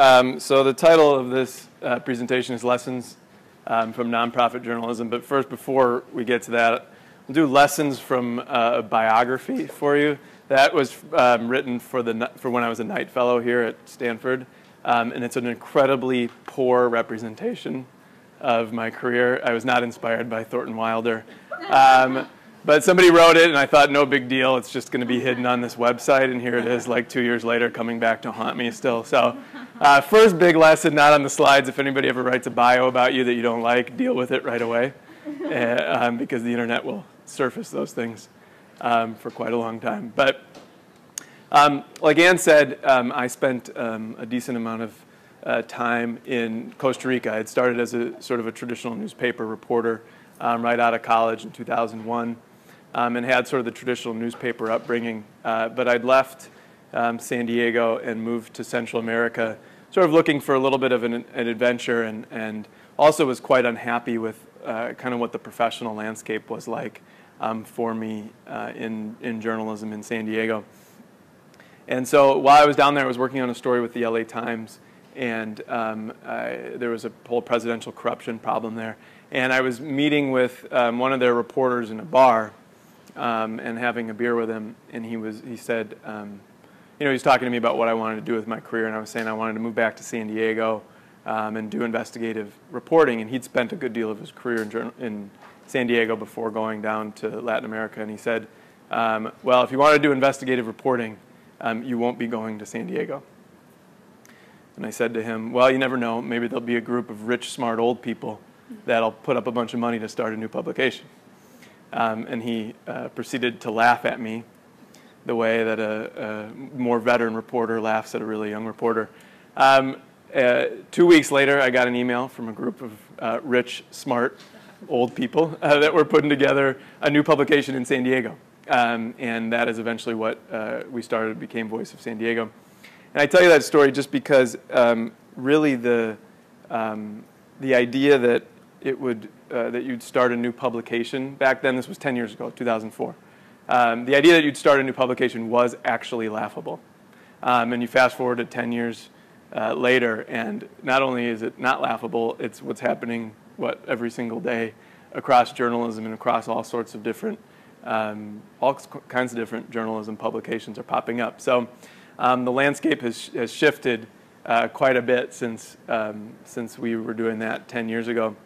Um, so the title of this uh, presentation is Lessons um, from Nonprofit Journalism. But first, before we get to that, we'll do lessons from uh, a biography for you. That was um, written for, the, for when I was a Knight Fellow here at Stanford. Um, and it's an incredibly poor representation of my career. I was not inspired by Thornton Wilder. But somebody wrote it, and I thought, no big deal. It's just going to be hidden on this website, and here it is, like two years later, coming back to haunt me still. So, uh, first big lesson, not on the slides. If anybody ever writes a bio about you that you don't like, deal with it right away, uh, um, because the internet will surface those things um, for quite a long time. But um, like Ann said, um, I spent um, a decent amount of uh, time in Costa Rica. I had started as a sort of a traditional newspaper reporter um, right out of college in 2001 um, and had sort of the traditional newspaper upbringing. Uh, but I'd left um, San Diego and moved to Central America, sort of looking for a little bit of an, an adventure, and, and also was quite unhappy with uh, kind of what the professional landscape was like um, for me uh, in, in journalism in San Diego. And so while I was down there, I was working on a story with the LA Times, and um, I, there was a whole presidential corruption problem there. And I was meeting with um, one of their reporters in a bar, um, and having a beer with him, and he was he said, um, you know, he was talking to me about what I wanted to do with my career, and I was saying I wanted to move back to San Diego um, and do investigative reporting, and he'd spent a good deal of his career in, in San Diego before going down to Latin America, and he said, um, well, if you want to do investigative reporting, um, you won't be going to San Diego. And I said to him, well, you never know, maybe there'll be a group of rich, smart old people that'll put up a bunch of money to start a new publication. Um, and he uh, proceeded to laugh at me the way that a, a, more veteran reporter laughs at a really young reporter. Um, uh, two weeks later, I got an email from a group of uh, rich, smart, old people uh, that were putting together a new publication in San Diego. Um, and that is eventually what uh, we started, became Voice of San Diego. And I tell you that story just because um, really the, um, the idea that it would uh, that you'd start a new publication. Back then, this was 10 years ago, 2004. Um, the idea that you'd start a new publication was actually laughable. Um, and you fast forward to 10 years uh, later, and not only is it not laughable, it's what's happening, what, every single day across journalism and across all sorts of different, um, all kinds of different journalism publications are popping up. So um, the landscape has, has shifted uh, quite a bit since, um, since we were doing that 10 years ago.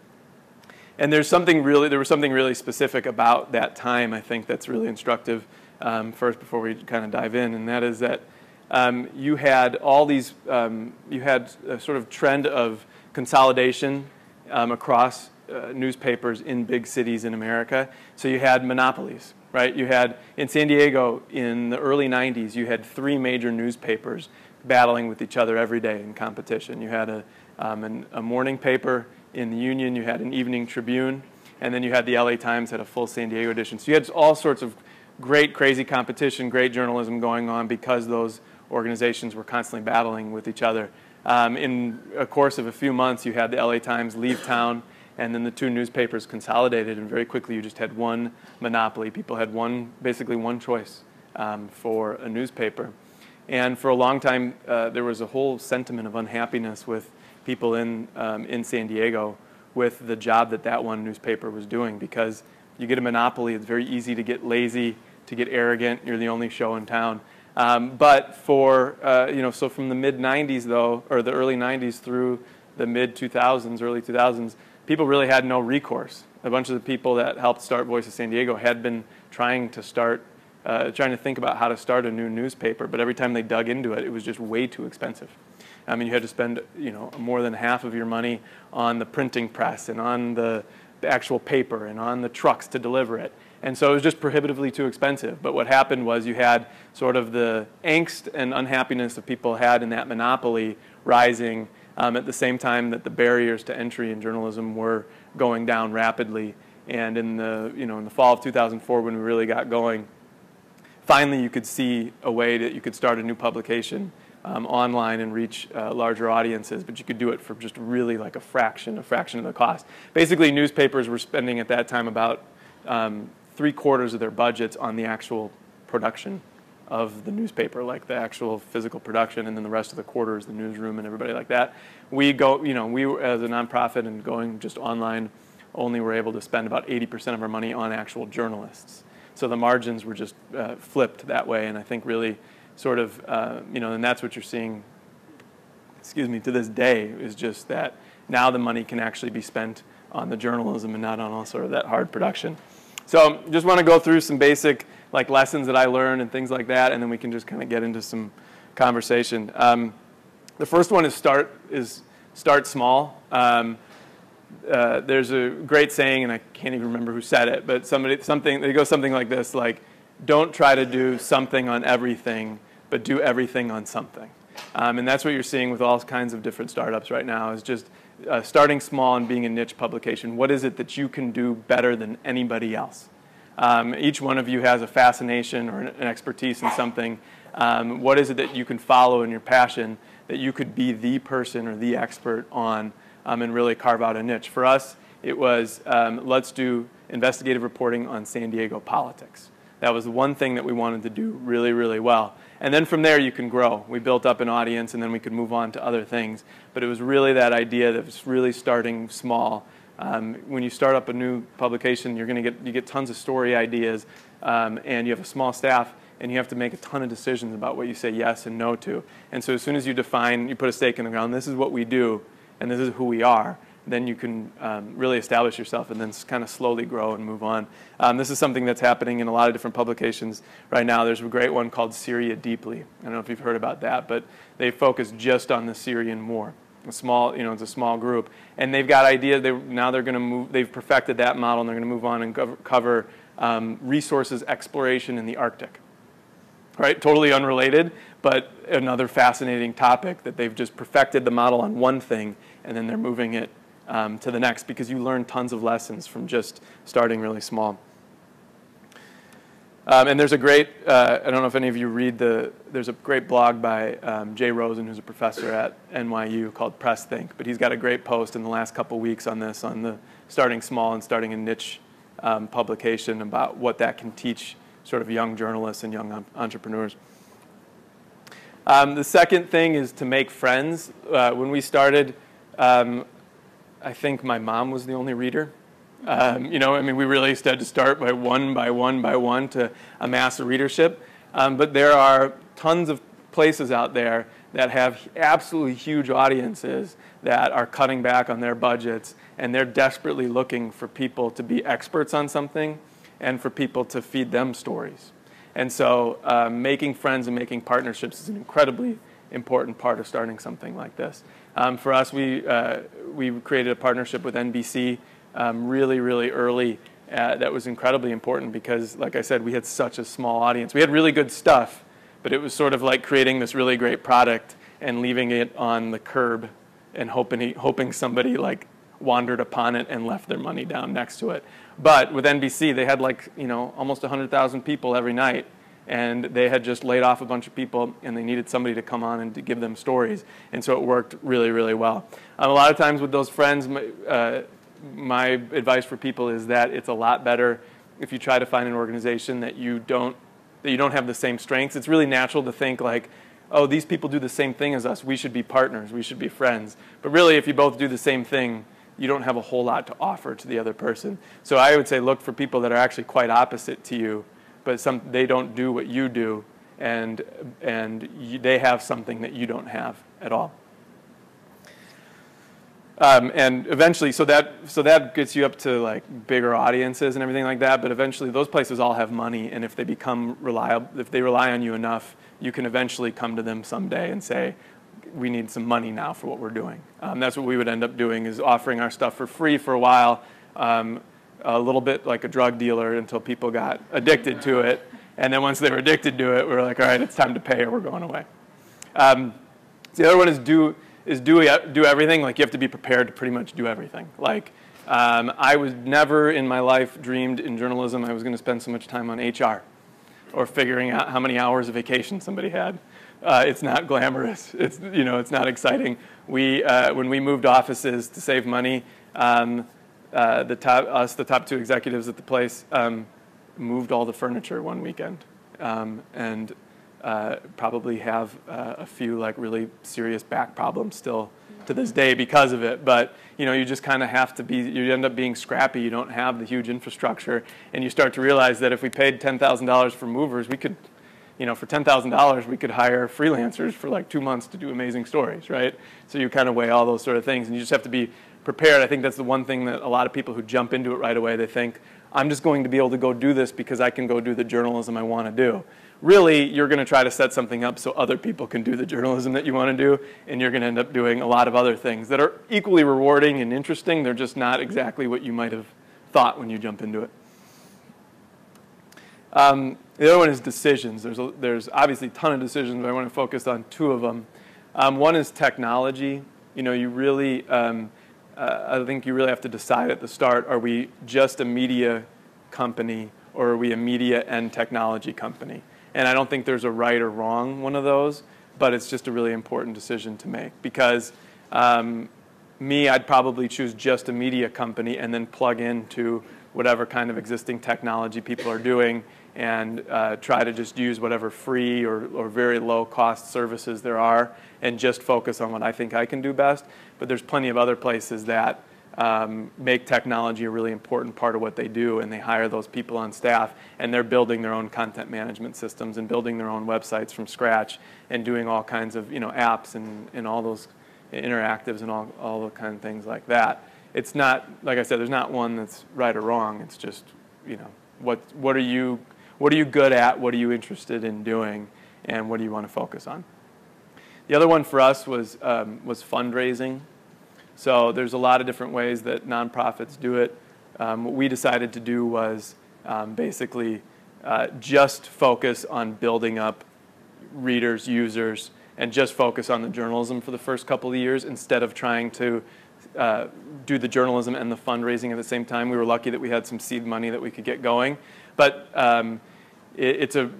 And there's something really, there was something really specific about that time, I think, that's really instructive. Um, first, before we kind of dive in, and that is that um, you had all these, um, you had a sort of trend of consolidation um, across uh, newspapers in big cities in America. So you had monopolies, right? You had in San Diego in the early 90s, you had three major newspapers battling with each other every day in competition. You had a, um, an, a morning paper in the Union, you had an Evening Tribune, and then you had the LA Times had a full San Diego edition. So you had all sorts of great, crazy competition, great journalism going on because those organizations were constantly battling with each other. Um, in a course of a few months, you had the LA Times leave town, and then the two newspapers consolidated, and very quickly you just had one monopoly. People had one, basically one choice um, for a newspaper. And for a long time, uh, there was a whole sentiment of unhappiness with people in, um, in San Diego with the job that that one newspaper was doing because you get a monopoly, it's very easy to get lazy, to get arrogant, you're the only show in town. Um, but for, uh, you know, so from the mid 90s though, or the early 90s through the mid 2000s, early 2000s, people really had no recourse. A bunch of the people that helped start Voice of San Diego had been trying to start, uh, trying to think about how to start a new newspaper, but every time they dug into it, it was just way too expensive. I mean, you had to spend you know more than half of your money on the printing press and on the, actual paper and on the trucks to deliver it. And so it was just prohibitively too expensive. But what happened was you had sort of the angst and unhappiness that people had in that monopoly rising um, at the same time that the barriers to entry in journalism were going down rapidly. And in the, you know, in the fall of 2004, when we really got going, finally you could see a way that you could start a new publication um, online and reach uh, larger audiences, but you could do it for just really like a fraction, a fraction of the cost. Basically, newspapers were spending at that time about um, three quarters of their budgets on the actual production of the newspaper, like the actual physical production, and then the rest of the quarter is the newsroom and everybody like that. We go, you know, we as a nonprofit and going just online only were able to spend about 80% of our money on actual journalists. So the margins were just uh, flipped that way, and I think really sort of, uh, you know, and that's what you're seeing, excuse me, to this day is just that now the money can actually be spent on the journalism and not on all sort of that hard production. So just want to go through some basic like lessons that I learned and things like that, and then we can just kind of get into some conversation. Um, the first one is start is start small. Um, uh, there's a great saying, and I can't even remember who said it, but somebody something it goes something like this: like, don't try to do something on everything, but do everything on something. Um, and that's what you're seeing with all kinds of different startups right now. Is just uh, starting small and being a niche publication. What is it that you can do better than anybody else? Um, each one of you has a fascination or an, expertise in something. Um, what is it that you can follow in your passion that you could be the person or the expert on um, and really carve out a niche? For us, it was um, let's do investigative reporting on San Diego politics. That was one thing that we wanted to do really, really well. And then from there, you can grow. We built up an audience, and then we could move on to other things. But it was really that idea that was really starting small um, when you start up a new publication, you're going to get you get tons of story ideas, um, and you have a small staff, and you have to make a ton of decisions about what you say yes and no to. And so as soon as you define, you put a stake in the ground. This is what we do, and this is who we are. Then you can um, really establish yourself, and then kind of slowly grow and move on. Um, this is something that's happening in a lot of different publications right now. There's a great one called Syria Deeply. I don't know if you've heard about that, but they focus just on the Syrian war a small, you know, it's a small group, and they've got ideas. They now they're going to move. They've perfected that model, and they're going to move on and cover, cover um, resources exploration in the Arctic. Right, totally unrelated, but another fascinating topic that they've just perfected the model on one thing, and then they're moving it um, to the next because you learn tons of lessons from just starting really small. Um, and there's a great, uh, I don't know if any of you read the, there's a great blog by um, Jay Rosen, who's a professor at NYU called PressThink. But he's got a great post in the last couple weeks on this, on the starting small and starting a niche um, publication about what that can teach sort of young journalists and young entrepreneurs. Um, the second thing is to make friends. Uh, when we started, um, I think my mom was the only reader. Um, you know, I mean, we really had to start by one by one by one to amass a readership. Um, but there are tons of places out there that have absolutely huge audiences that are cutting back on their budgets and they're desperately looking for people to be experts on something and for people to feed them stories. And so um, making friends and making partnerships is an incredibly important part of starting something like this. Um, for us, we, uh, we created a partnership with NBC um, really, really early. Uh, that was incredibly important because, like I said, we had such a small audience. We had really good stuff, but it was sort of like creating this really great product and leaving it on the curb and hoping, hoping somebody like wandered upon it and left their money down next to it. But with NBC, they had like, you know, almost 100,000 people every night and they had just laid off a bunch of people and they needed somebody to come on and to give them stories and so it worked really really well um, a lot of times with those friends uh, my advice for people is that it's a lot better if you try to find an organization that you don't that you don't have the same strengths. It's really natural to think like, oh, these people do the same thing as us. We should be partners. We should be friends. But really, if you both do the same thing, you don't have a whole lot to offer to the other person. So I would say look for people that are actually quite opposite to you, but some they don't do what you do, and and you, they have something that you don't have at all. Um, and eventually, so that so that gets you up to like bigger audiences and everything like that. But eventually, those places all have money, and if they become reliable, if they rely on you enough, you can eventually come to them someday and say, "We need some money now for what we're doing." Um, that's what we would end up doing: is offering our stuff for free for a while, um, a little bit like a drug dealer, until people got addicted to it, and then once they were addicted to it, we were like, "All right, it's time to pay, or we're going away." Um, the other one is do is do, do everything. Like you have to be prepared to pretty much do everything. Like um, I was never in my life dreamed in journalism I was going to spend so much time on HR or figuring out how many hours of vacation somebody had. Uh, it's not glamorous. It's you know it's not exciting. We uh, when we moved offices to save money, um, uh, the top us the top two executives at the place um, moved all the furniture one weekend, um, and uh, probably have uh, a few like really serious back problems still to this day because of it. But you know, you just kind of have to be. You end up being scrappy. You don't have the huge infrastructure, and you start to realize that if we paid ten thousand dollars for movers, we could, you know, for ten thousand dollars, we could hire freelancers for like two months to do amazing stories, right? So you kind of weigh all those sort of things, and you just have to be prepared. I think that's the one thing that a lot of people who jump into it right away, they think, I'm just going to be able to go do this because I can go do the journalism I want to do really you're going to try to set something up so other people can do the journalism that you want to do, and you're going to end up doing a lot of other things that are equally rewarding and interesting. They're just not exactly what you might have thought when you jump into it. Um, the other one is decisions. There's, a, there's obviously a ton of decisions, but I want to focus on two of them. Um, one is technology. You know, you really, um, uh, I think you really have to decide at the start, are we just a media company or are we a media and technology company? And I don't think there's a right or wrong one of those, but it's just a really important decision to make because um, me, I'd probably choose just a media company and then plug into whatever kind of existing technology people are doing and uh, try to just use whatever free or, or very low cost services there are and just focus on what I think I can do best. But there's plenty of other places that um, make technology a really important part of what they do, and they hire those people on staff, and they're building their own content management systems and building their own websites from scratch, and doing all kinds of you know apps and, and all those interactives and all, all the kind of things like that. It's not like I said, there's not one that's right or wrong. It's just you know what what are you what are you good at? What are you interested in doing? And what do you want to focus on? The other one for us was um, was fundraising. So there's a lot of different ways that nonprofits do it. Um, what we decided to do was um, basically uh, just focus on building up readers, users, and just focus on the journalism for the first couple of years instead of trying to uh, do the journalism and the fundraising at the same time. We were lucky that we had some seed money that we could get going. But um, it, it's a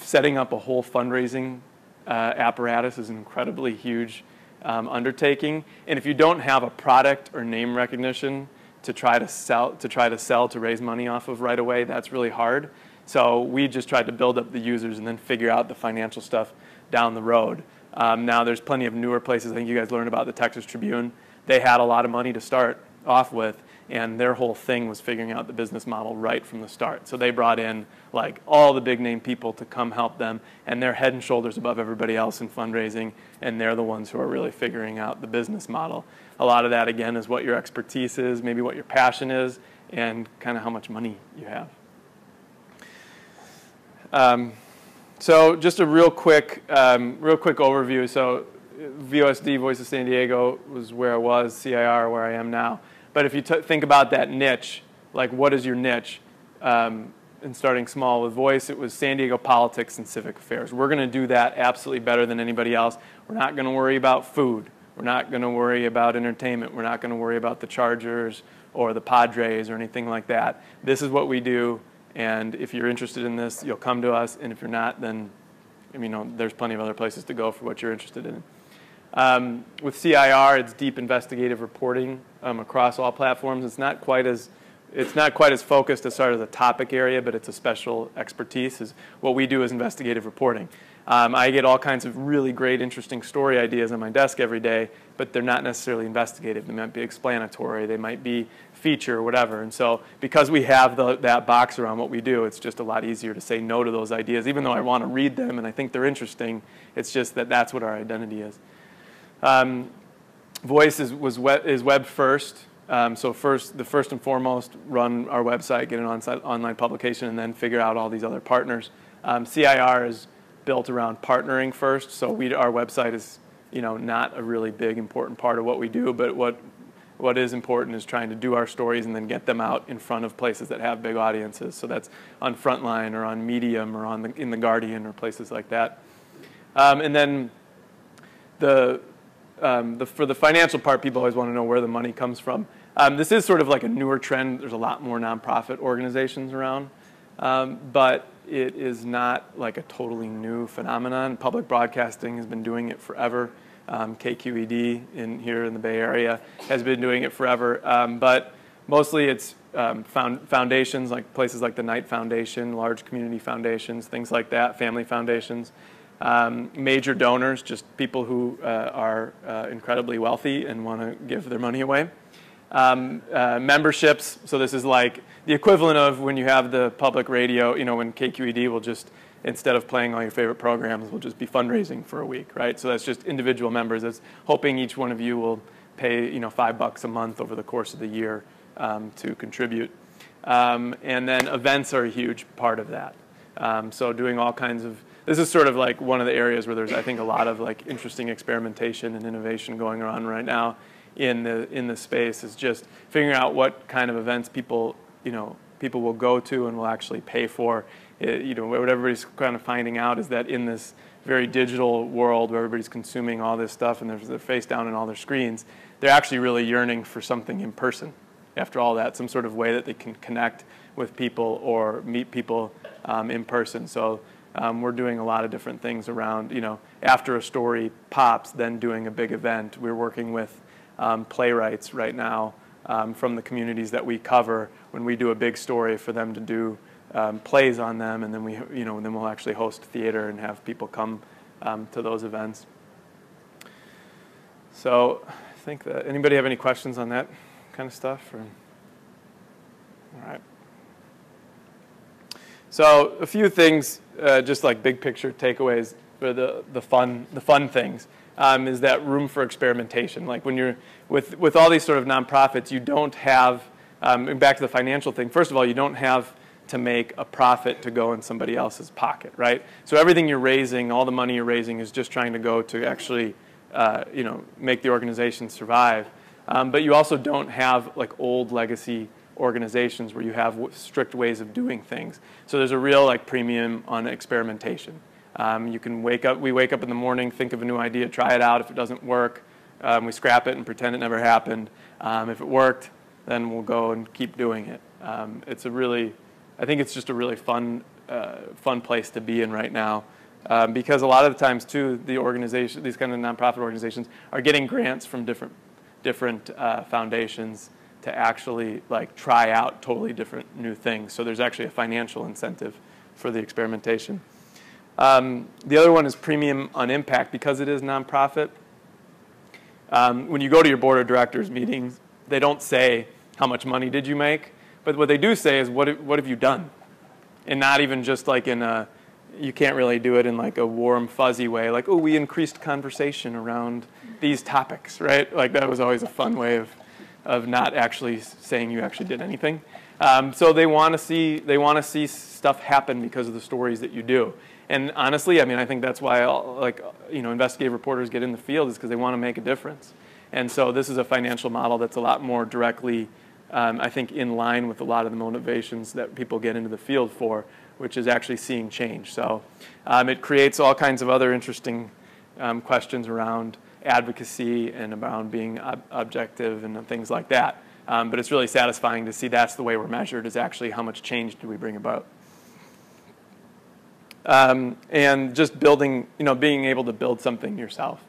setting up a whole fundraising uh, apparatus is an incredibly huge um, undertaking. And if you don't have a product or name recognition to try to sell to try to sell to raise money off of right away, that's really hard. So we just tried to build up the users and then figure out the financial stuff down the road. Um, now there's plenty of newer places. I think you guys learned about the Texas Tribune. They had a lot of money to start off with, and their whole thing was figuring out the business model right from the start. So they brought in like all the big name people to come help them, and they're head and shoulders above everybody else in fundraising, and they're the ones who are really figuring out the business model. A lot of that again is what your expertise is, maybe what your passion is, and kind of how much money you have. Um, so just a real quick, um, real quick overview. So VOSD, Voice of San Diego, was where I was. CIR, where I am now. But if you think about that niche, like what is your niche? Um, and starting small with voice, it was San Diego politics and civic affairs. We're going to do that absolutely better than anybody else. We're not going to worry about food. We're not going to worry about entertainment. We're not going to worry about the Chargers or the Padres or anything like that. This is what we do, and if you're interested in this, you'll come to us, and if you're not, then you know, there's plenty of other places to go for what you're interested in. Um, with CIR, it's deep investigative reporting um, across all platforms. It's not quite as it's not quite as focused as sort of the topic area, but it's a special expertise. Is what we do is investigative reporting. Um, I get all kinds of really great, interesting story ideas on my desk every day, but they're not necessarily investigative. They might be explanatory. They might be feature or whatever. And so because we have the, that box around what we do, it's just a lot easier to say no to those ideas. Even though I want to read them and I think they're interesting, it's just that that's what our identity is. Um, voice is, was web, is web first. Um, so first, the first and foremost, run our website, get an on online publication, and then figure out all these other partners. Um, CIR is built around partnering first. So we, our website is, you know, not a really big important part of what we do, but what what is important is trying to do our stories and then get them out in front of places that have big audiences. So that's on Frontline or on Medium or on the, in the Guardian or places like that. Um, and then the um, the, for the financial part, people always want to know where the money comes from. Um, this is sort of like a newer trend. There's a lot more nonprofit organizations around, um, but it is not like a totally new phenomenon. Public broadcasting has been doing it forever. Um, KQED in here in the Bay Area has been doing it forever, um, but mostly it's um, found, foundations like places like the Knight Foundation, large community foundations, things like that, family foundations. Um, major donors, just people who uh, are uh, incredibly wealthy and want to give their money away. Um, uh, memberships, so this is like the equivalent of when you have the public radio, you know, when KQED will just, instead of playing all your favorite programs, will just be fundraising for a week, right? So that's just individual members. That's hoping each one of you will pay, you know, five bucks a month over the course of the year um, to contribute. Um, and then events are a huge part of that. Um, so doing all kinds of this is sort of like one of the areas where there's I think a lot of like interesting experimentation and innovation going on right now in the in the space is just figuring out what kind of events people you know people will go to and will actually pay for. It, you know what everybody's kind of finding out is that in this very digital world where everybody's consuming all this stuff and there's their face down in all their screens, they're actually really yearning for something in person. After all that, some sort of way that they can connect with people or meet people um, in person. So um, we're doing a lot of different things around, you know, after a story pops, then doing a big event. We're working with um, playwrights right now um, from the communities that we cover when we do a big story for them to do um, plays on them, and then we, you know, then we'll actually host theater and have people come um, to those events. So, I think that anybody have any questions on that kind of stuff? Or? All right. So a few things, uh, just like big picture takeaways for the, the fun the fun things, um, is that room for experimentation. Like when you're with with all these sort of nonprofits, you don't have um, back to the financial thing. First of all, you don't have to make a profit to go in somebody else's pocket, right? So everything you're raising, all the money you're raising, is just trying to go to actually, uh, you know, make the organization survive. Um, but you also don't have like old legacy organizations where you have strict ways of doing things. So there's a real like premium on experimentation. Um, you can wake up, we wake up in the morning, think of a new idea, try it out. If it doesn't work, um, we scrap it and pretend it never happened. Um, if it worked, then we'll go and keep doing it. Um, it's a really, I think it's just a really fun, uh, fun place to be in right now. Um, because a lot of the times too, the organization, these kind of nonprofit organizations are getting grants from different, different uh, foundations to actually like try out totally different new things. So there's actually a financial incentive for the experimentation. Um, the other one is premium on impact because it is nonprofit. Um, when you go to your board of directors meetings, they don't say how much money did you make, but what they do say is what what have you done, and not even just like in a you can't really do it in like a warm fuzzy way like oh we increased conversation around these topics right like that was always a fun way of of not actually saying you actually did anything. Um, so they want to see they want to see stuff happen because of the stories that you do. And honestly, I mean, I think that's why all, like you know investigative reporters get in the field is because they want to make a difference. And so this is a financial model that's a lot more directly, um, I think, in line with a lot of the motivations that people get into the field for, which is actually seeing change. So um, it creates all kinds of other interesting um, questions around advocacy and around being ob objective and things like that. Um, but it's really satisfying to see that's the way we're measured is actually how much change do we bring about. Um, and just building, you know, being able to build something yourself.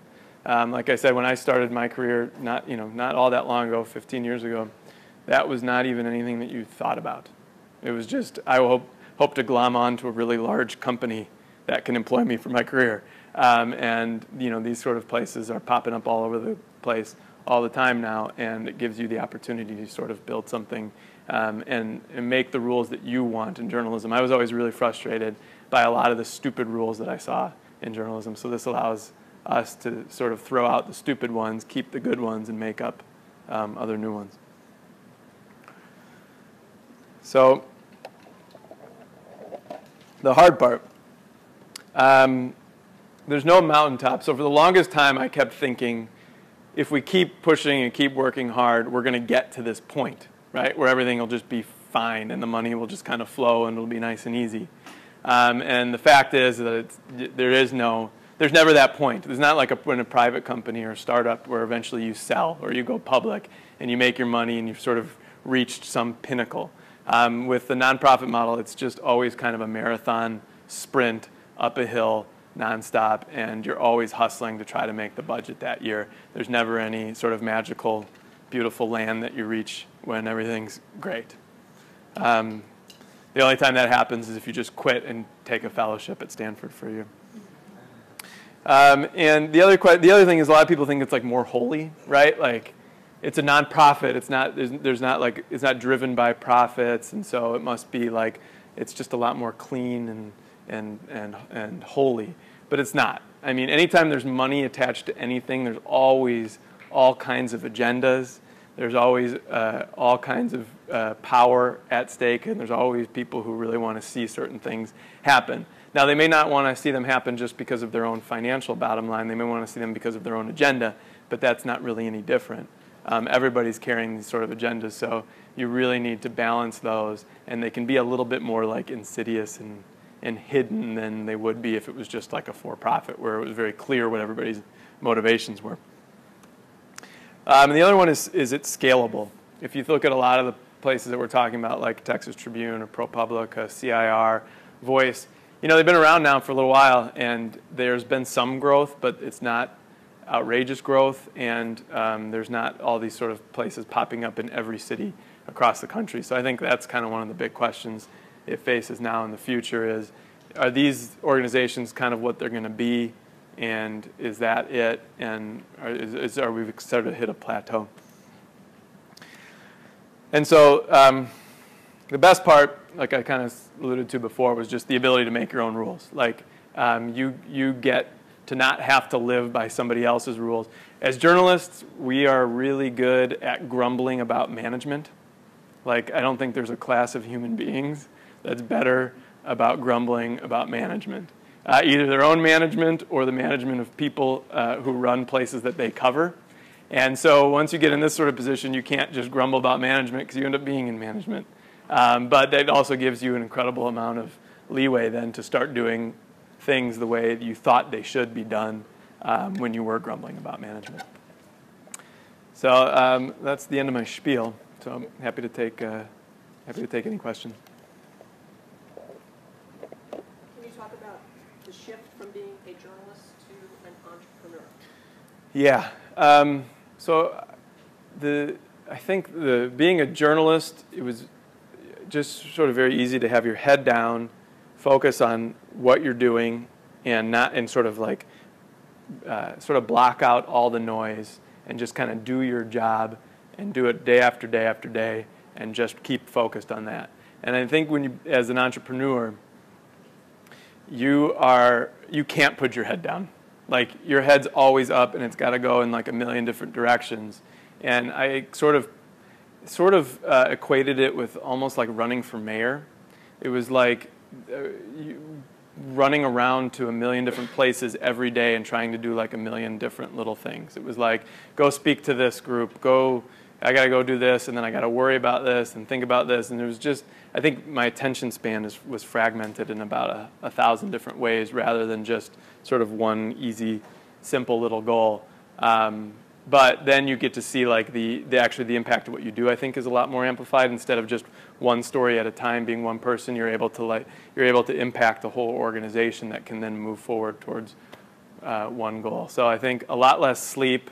Um, like I said, when I started my career, not, you know, not all that long ago, 15 years ago, that was not even anything that you thought about. It was just, I hope, hope to glom on to a really large company that can employ me for my career. Um, and you know these sort of places are popping up all over the place all the time now, and it gives you the opportunity to sort of build something um, and, and make the rules that you want in journalism. I was always really frustrated by a lot of the stupid rules that I saw in journalism. So this allows us to sort of throw out the stupid ones, keep the good ones, and make up um, other new ones. So the hard part. Um, there's no mountaintop. So for the longest time, I kept thinking, if we keep pushing and keep working hard, we're going to get to this point, right, where everything will just be fine and the money will just kind of flow and it'll be nice and easy. Um, and the fact is that there is no, there's never that point. There's not like a, when a private company or a startup where eventually you sell or you go public and you make your money and you've sort of reached some pinnacle. Um, with the nonprofit model, it's just always kind of a marathon sprint up a hill nonstop, and you're always hustling to try to make the budget that year. There's never any sort of magical, beautiful land that you reach when everything's great. Um, the only time that happens is if you just quit and take a fellowship at Stanford for a year. Um, and the other the other thing is a lot of people think it's like more holy, right? Like it's a nonprofit. It's not there's, there's not like it's not driven by profits, and so it must be like it's just a lot more clean and and and and holy. But it's not. I mean, anytime there's money attached to anything, there's always all kinds of agendas. There's always uh, all kinds of uh, power at stake, and there's always people who really want to see certain things happen. Now, they may not want to see them happen just because of their own financial bottom line. They may want to see them because of their own agenda, but that's not really any different. Um, everybody's carrying these sort of agendas, so you really need to balance those, and they can be a little bit more like insidious and, and hidden than they would be if it was just like a for-profit, where it was very clear what everybody's motivations were. Um, and the other one is, is it scalable. If you look at a lot of the places that we're talking about, like Texas Tribune or ProPublica, CIR, Voice, you know, they've been around now for a little while, and there's been some growth, but it's not outrageous growth, and um, there's not all these sort of places popping up in every city across the country. So I think that's kind of one of the big questions it faces now in the future is, are these organizations kind of what they're going to be, and is that it, and are, is, is, are we started to hit a plateau? And so um, the best part, like I kind of alluded to before, was just the ability to make your own rules. Like um, you, you get to not have to live by somebody else's rules. As journalists, we are really good at grumbling about management. Like, I don't think there's a class of human beings that's better about grumbling about management. Uh, either their own management or the management of people uh, who run places that they cover. And so once you get in this sort of position, you can't just grumble about management because you end up being in management. Um, but that also gives you an incredible amount of leeway then to start doing things the way you thought they should be done um, when you were grumbling about management. So um, that's the end of my spiel. So I'm happy to take uh, happy to take any questions. Can you talk about the shift from being a journalist to an entrepreneur? Yeah. Um, so the I think the being a journalist, it was just sort of very easy to have your head down focus on what you're doing and not and sort of like uh, sort of block out all the noise and just kind of do your job and do it day after day after day and just keep focused on that. And I think when you, as an entrepreneur, you are you can't put your head down. Like your head's always up and it's got to go in like a million different directions. And I sort of sort of uh, equated it with almost like running for mayor. It was like uh, running around to a million different places every day and trying to do like a million different little things. It was like, go speak to this group, go, I got to go do this, and then I got to worry about this and think about this. And it was just, I think my attention span is, was fragmented in about a, a thousand different ways rather than just sort of one easy, simple little goal. Um, but then you get to see like the, the actually the impact of what you do i think is a lot more amplified instead of just one story at a time being one person you're able to like you're able to impact the whole organization that can then move forward towards uh, one goal so i think a lot less sleep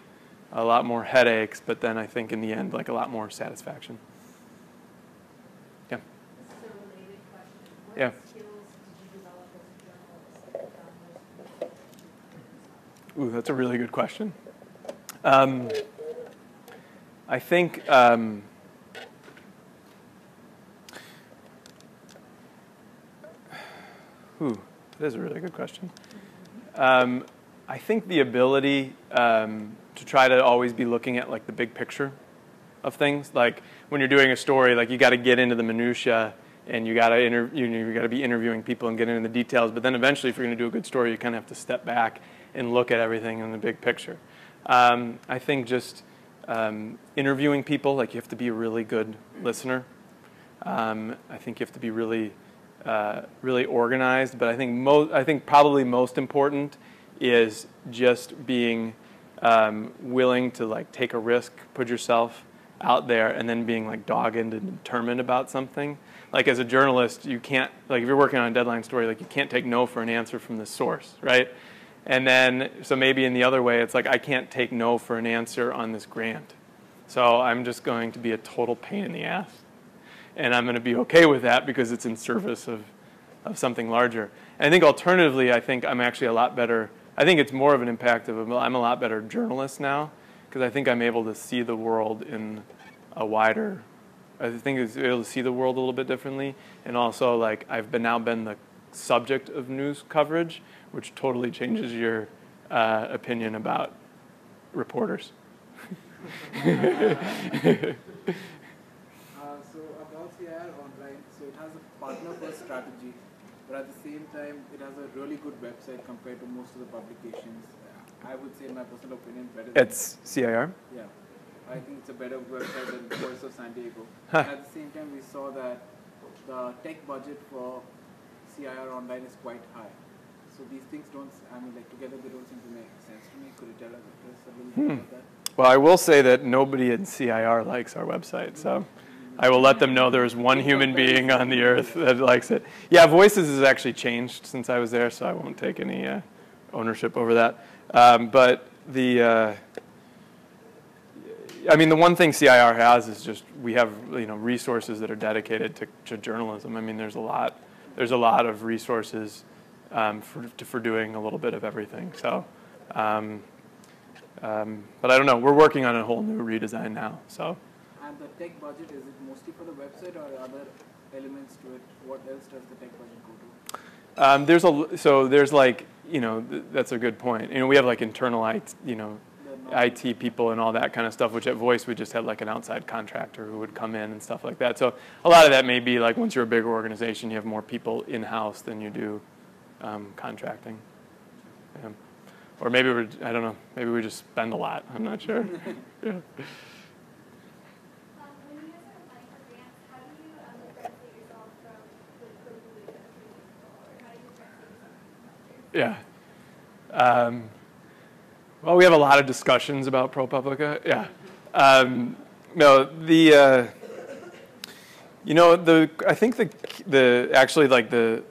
a lot more headaches but then i think in the end like a lot more satisfaction. Yeah. Yeah. Ooh, that's a really good question. Um, I think um, whew, that is a really good question. Um, I think the ability um, to try to always be looking at like the big picture of things, like when you're doing a story, like you got to get into the minutia and you got to interview, you, know, you got to be interviewing people and get into the details. But then eventually, if you're going to do a good story, you kind of have to step back and look at everything in the big picture. Um, I think just um, interviewing people, like you have to be a really good listener. Um, I think you have to be really, uh, really organized. But I think most, I think probably most important is just being um, willing to like take a risk, put yourself out there, and then being like dogged and determined about something. Like as a journalist, you can't like if you're working on a deadline story, like you can't take no for an answer from the source, right? And then, so maybe in the other way, it's like I can't take no for an answer on this grant. So I'm just going to be a total pain in the ass. and I'm going to be okay with that because it's in service of, of something larger. And I think alternatively, I think I'm actually a lot better. I think it's more of an impact of a, I'm a lot better journalist now because I think I'm able to see the world in a wider. I think I'm able to see the world a little bit differently, and also like I've been now been the subject of news coverage, which totally changes your uh, opinion about reporters. Uh, so about CIR Online, so it has a partner-first strategy, but at the same time, it has a really good website compared to most of the publications. I would say, in my personal opinion, better. Than It's CIR. yeah, I think it's a better website than the Voice of San Diego. Huh. At the same time, we saw that the tech budget for CIR Online is quite high. So these things don't, I mean, like together, they don't seem to make sense to me. Could you tell us a little Hmm. bit about that? Well, I will say that nobody in CIR likes our website, so I will let them know there is one human being on the earth that likes it. Yeah, Voices has actually changed since I was there, so I won't take any uh, ownership over that. Um, but the, uh, I mean, the one thing CIR has is just we have you know resources that are dedicated to, to journalism. I mean, there's a lot, there's a lot of resources um, for for doing a little bit of everything. So. Um, um, but I don't know. We're working on a whole new redesign now. So the tech budget, is it mostly for the website or other elements to it? What else does the tech budget go to? um, there's a so there's like you know th- that's a good point. You know we have like internal IT you know IT people and all that kind of stuff. Which at Voice we just had like an outside contractor who would come in and stuff like that. So a lot of that may be like once you're a bigger organization, you have more people in house than you do um, contracting. Yeah. Or maybe we're I don't know. Maybe we just spend a lot. I'm not sure. yeah. Um, when you guys are applying for grants, how do you um, differentiate yourself from the ProPublica or how do you differentiate yourself from others? Yeah. Um, well, we have a lot of discussions about ProPublica. Yeah. Um, no, the uh, you know the I think the the actually like the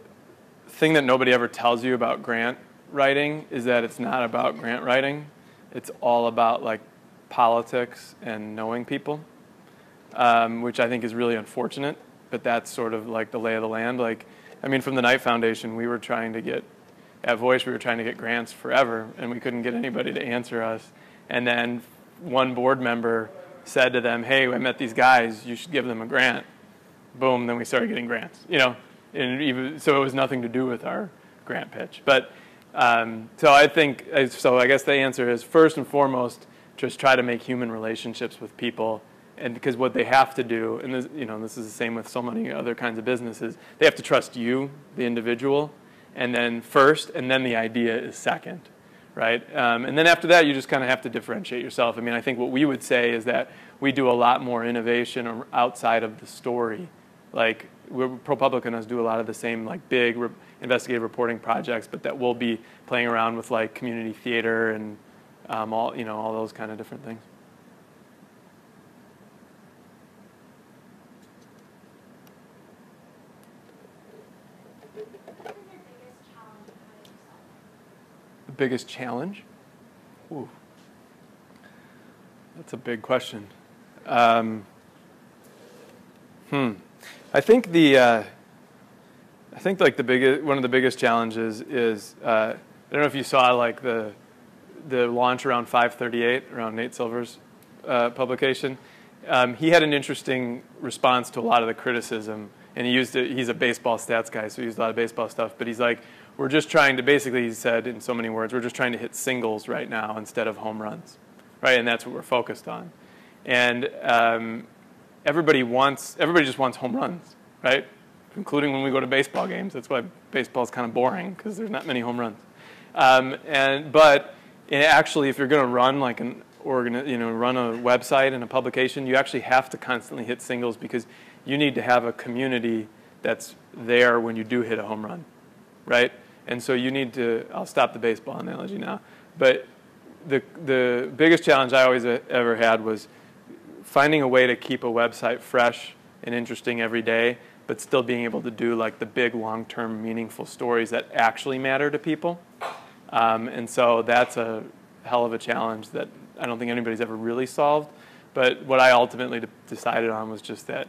thing that nobody ever tells you about grant writing is that it's not about grant writing. It's all about like politics and knowing people, um, which I think is really unfortunate. But that's sort of like the lay of the land. Like, I mean, from the Knight Foundation, we were trying to get at Voice, we were trying to get grants forever, and we couldn't get anybody to answer us. And then one board member said to them, "Hey, I met these guys. You should give them a grant." Boom. Then we started getting grants. You know, and even, so it was nothing to do with our grant pitch. But um, so I think so. I guess the answer is first and foremost, just try to make human relationships with people. And because what they have to do, and this, you know, this is the same with so many other kinds of businesses, they have to trust you, the individual, and then first, and then the idea is second, right? Um, and then after that, you just kind of have to differentiate yourself. I mean, I think what we would say is that we do a lot more innovation outside of the story. Like, we're, ProPublica and us do a lot of the same, like, big re- investigative reporting projects, but that we'll be playing around with, like, community theater and um, all, you know, all those kind of different things. What has been your biggest challenge and how did you solve it? The biggest challenge? Ooh. That's a big question. Um, hmm. I think the uh, I think like the biggest one of the biggest challenges is uh, I don't know if you saw like the the launch around 538 around Nate Silver's uh, publication. Um, he had an interesting response to a lot of the criticism, and he used it. He's a baseball stats guy, so he used a lot of baseball stuff. But he's like, we're just trying to basically, he said in so many words, we're just trying to hit singles right now instead of home runs, right? And that's what we're focused on. And um, everybody wants, everybody just wants home runs, right? Including when we go to baseball games. That's why baseball is kind of boring because there's not many home runs. Um, and but actually, if you're going to run like an you know, run a website and a publication, you actually have to constantly hit singles because you need to have a community that's there when you do hit a home run, right? And so you need to. I'll stop the baseball analogy now, but the the biggest challenge I always ever had was finding a way to keep a website fresh and interesting every day, but still being able to do like the big, long-term, meaningful stories that actually matter to people. Um, and so that's a hell of a challenge that I don't think anybody's ever really solved. But what I ultimately decided on was just that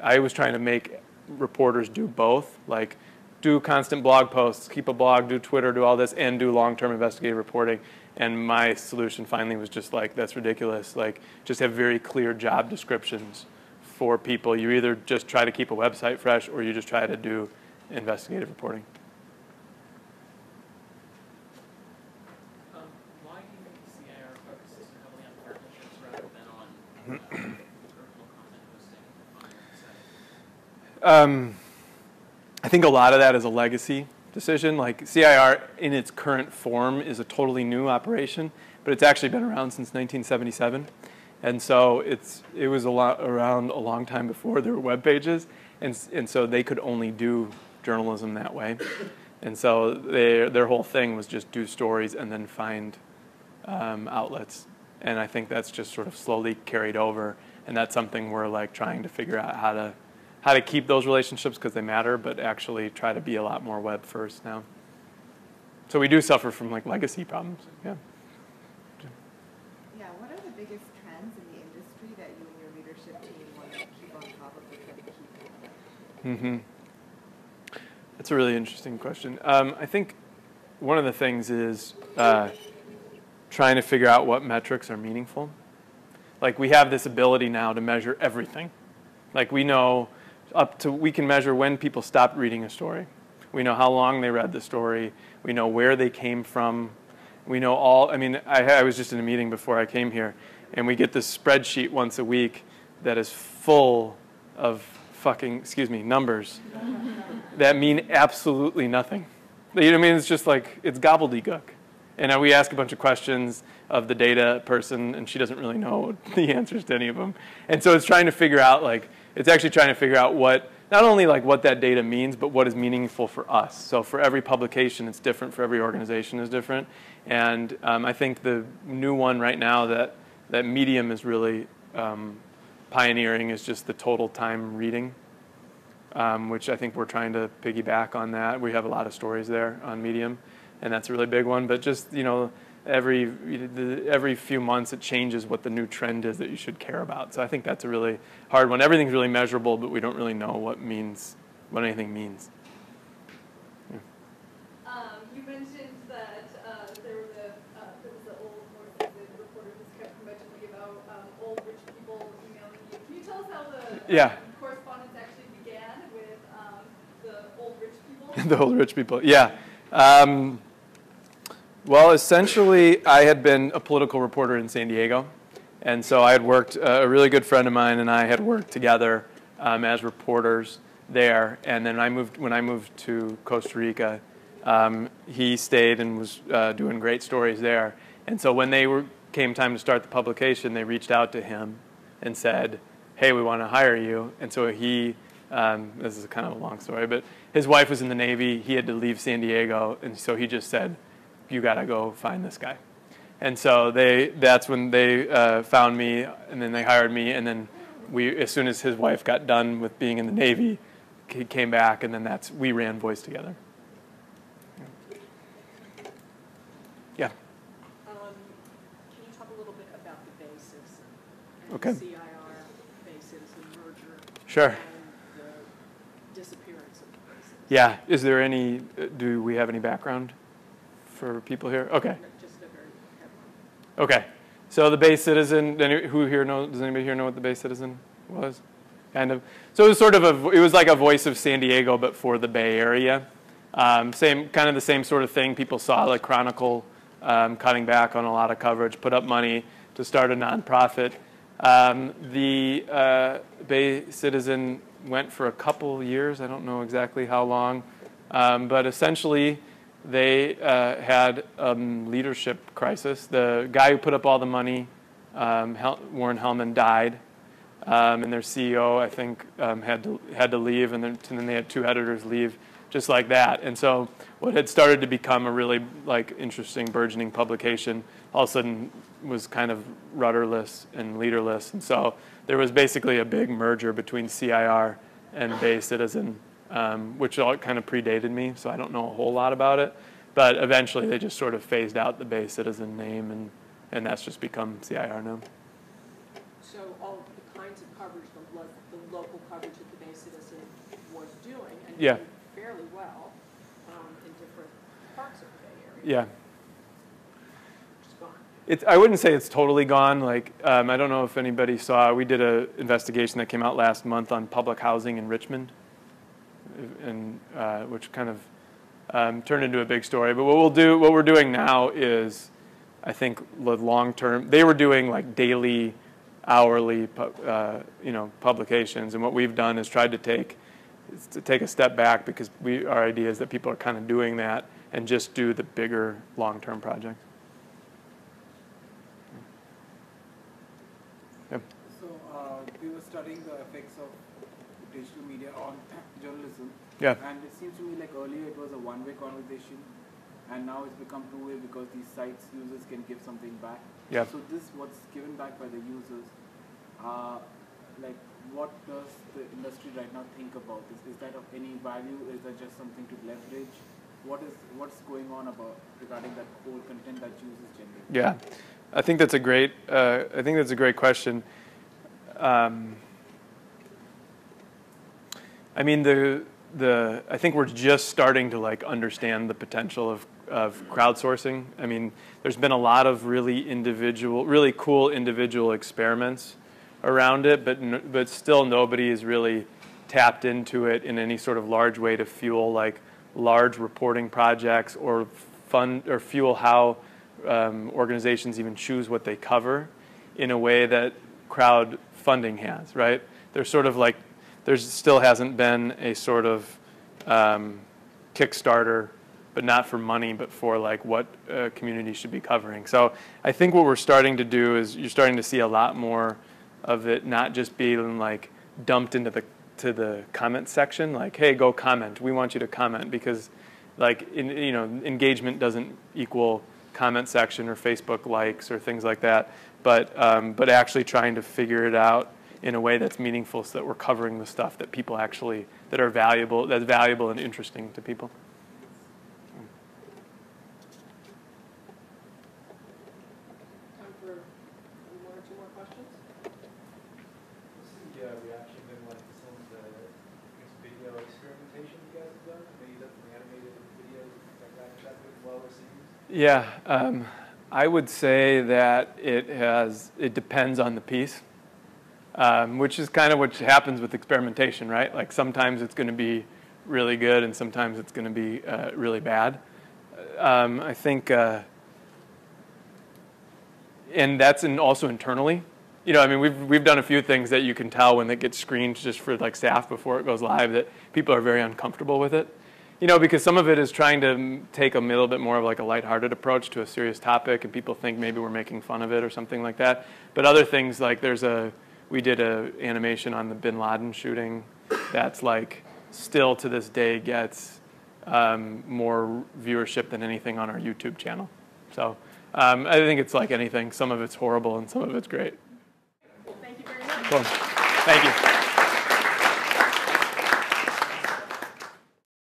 I was trying to make reporters do both, like do constant blog posts, keep a blog, do Twitter, do all this, and do long-term investigative reporting. And my solution finally was just like, that's ridiculous. Like, just have very clear job descriptions for people. You either just try to keep a website fresh, or you just try to do investigative reporting. Um, why do you think CIR focuses so heavily on partnerships rather than on uh, vertical content hosting on the site? Um, I think a lot of that is a legacy decision. Like CIR in its current form is a totally new operation, but it's actually been around since 1977. And so it's, it was a lot around a long time before there were web pages. And, and so they could only do journalism that way. And so they, their whole thing was just do stories and then find um, outlets. And I think that's just sort of slowly carried over. And that's something we're like trying to figure out how to how to keep those relationships because they matter, but actually try to be a lot more web first now. So we do suffer from like legacy problems. Yeah. Yeah, what are the biggest trends in the industry that you and your leadership team want to keep on top of and try to keep? Mm-hmm. That's a really interesting question. Um, I think one of the things is uh, trying to figure out what metrics are meaningful. Like we have this ability now to measure everything. Like we know up to we can measure when people stopped reading a story. We know how long they read the story. We know where they came from. We know all. I mean, I, I was just in a meeting before I came here, and we get this spreadsheet once a week that is full of fucking excuse me numbers that mean absolutely nothing. You know what I mean? It's just like it's gobbledygook. And we ask a bunch of questions of the data person, and she doesn't really know the answers to any of them. And so it's trying to figure out like it's actually trying to figure out what, not only like what that data means, but what is meaningful for us. So for every publication, it's different. For every organization, is different. And um, I think the new one right now that that Medium is really um, pioneering is just the total time reading, um, which I think we're trying to piggyback on that. We have a lot of stories there on Medium, and that's a really big one. But just you know every every few months it changes what the new trend is that you should care about. So I think that's a really hard one. Everything's really measurable, but we don't really know what means what anything means. Um, you mentioned that uh, there was a uh, there was the old more seasoned reporter who's kept mentioning about um, old rich people emailing you. Can you tell us how the Yeah. um, correspondence actually began with um, the old rich people? the old rich people, yeah. Well, essentially, I had been a political reporter in San Diego. And so I had worked, uh, a really good friend of mine and I had worked together um, as reporters there. And then I moved, when I moved to Costa Rica, um, he stayed and was uh, doing great stories there. And so when they were, came time to start the publication, they reached out to him and said, hey, we want to hire you. And so he, um, this is kind of a long story, but his wife was in the Navy. He had to leave San Diego. And so he just said, you got to go find this guy. And so they, that's when they uh, found me, and then they hired me, and then we, as soon as his wife got done with being in the Navy, he came back, and then that's we ran Voice together. Yeah. Um, Can you talk a little bit about the basis and Okay. the CIR basis and merger? Sure. And the disappearance of the basis? Yeah. Is there any? uh, Do we have any background for people here? Okay. Just a very headline. Okay. So the Bay Citizen. Any, who here know? Does anybody here know what the Bay Citizen was? Kind of. So it was sort of a. It was like a voice of San Diego, but for the Bay Area. Um, same kind of the same sort of thing. People saw like Chronicle um, cutting back on a lot of coverage, put up money to start a nonprofit. Um, the uh, Bay Citizen went for a couple years. I don't know exactly how long, um, but essentially they uh, had a leadership crisis. The guy who put up all the money, um, Hel- Warren Hellman, died, um, and their CEO, I think, um, had to had to leave, and then, and then they had two editors leave, just like that. And so, what had started to become a really like interesting, burgeoning publication, all of a sudden was kind of rudderless and leaderless. And so, there was basically a big merger between CIR and Bay Citizen um, which all kind of predated me, so I don't know a whole lot about it. But eventually, they just sort of phased out the Bay Citizen name, and, and that's just become CIR now. So all the kinds of coverage, the, lo- the local coverage that the Bay Citizen was doing, and Yeah, fairly well um, in different parts of the Bay Area. yeah. It's, I wouldn't say it's totally gone. Like, um, I don't know if anybody saw, we did an investigation that came out last month on public housing in Richmond, and, uh, which kind of um, turned into a big story. But what we'll do, what we're doing now is, I think, the long term, they were doing like daily, hourly, uh, you know, publications. And what we've done is tried to take, to take a step back because we, our idea is that people are kind of doing that and just do the bigger long-term project. projects. So uh, we were studying the effects of digital media on journalism. Yeah. And it seems to me like earlier it was a one-way conversation, and now it's become two-way because these sites users can give something back. Yeah. So this what's given back by the users. Uh, like, what does the industry right now think about this? Is that of any value? Is that just something to leverage? What is what's going on about regarding that whole content that users generate? Yeah, I think that's a great. Uh, I think that's a great question. Um, I mean, the the I think we're just starting to like understand the potential of of crowdsourcing. I mean, there's been a lot of really individual, really cool individual experiments around it, but but still nobody is really tapped into it in any sort of large way to fuel like large reporting projects or fund or fuel how um, organizations even choose what they cover in a way that crowdfunding has, right? They're sort of like, there still hasn't been a sort of um, Kickstarter, but not for money, but for like what uh, community should be covering. So I think what we're starting to do is you're starting to see a lot more of it not just being like dumped into the to the comment section, like, hey, go comment. We want you to comment because, like, in, you know, engagement doesn't equal comment section or Facebook likes or things like that. But um, but actually trying to figure it out in a way that's meaningful, so that we're covering the stuff that people actually that are valuable, that's valuable and interesting to people. Time for one or two more questions? What's the reaction been like to some of the I guess, video experimentation you guys have done? I mean, you've done some animated videos like that. Has that been well received? Yeah, um, I would say that it has. It depends on the piece, um, which is kind of what happens with experimentation, right? Like sometimes it's going to be really good, and sometimes it's going to be uh, really bad. Um, I think, uh, and that's in also internally. You know, I mean, we've we've done a few things that you can tell when it gets screened just for like staff before it goes live that people are very uncomfortable with it. You know, because some of it is trying to take a little bit more of like a lighthearted approach to a serious topic, and people think maybe we're making fun of it or something like that. But other things like there's a we did a animation on the Bin Laden shooting that's like still to this day gets um, more viewership than anything on our YouTube channel. So um, I think it's like anything. Some of it's horrible and some of it's great. Well, thank you very much. Cool. Thank you.